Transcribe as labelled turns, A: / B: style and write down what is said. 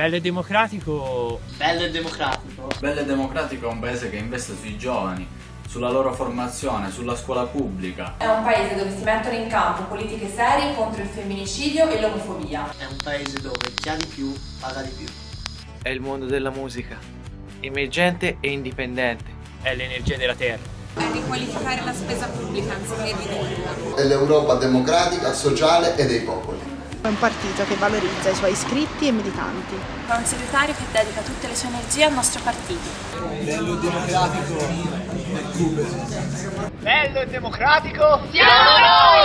A: Bello e democratico.
B: Bello e democratico.
C: Bello e democratico è un paese che investe sui giovani, sulla loro formazione, sulla scuola pubblica.
D: È un paese dove si mettono in campo politiche serie contro il femminicidio e l'omofobia.
B: È un paese dove chi ha di più paga di più.
E: È il mondo della musica, emergente e indipendente.
A: È l'energia della terra.
F: È riqualificare la spesa pubblica anziché ridurla.
G: È l'Europa democratica, sociale e dei popoli.
H: È un partito che valorizza i suoi iscritti e militanti.
I: È un segretario che dedica tutte le sue energie al nostro partito.
J: Bello e democratico Cooper.
K: Bello e democratico siamo noi!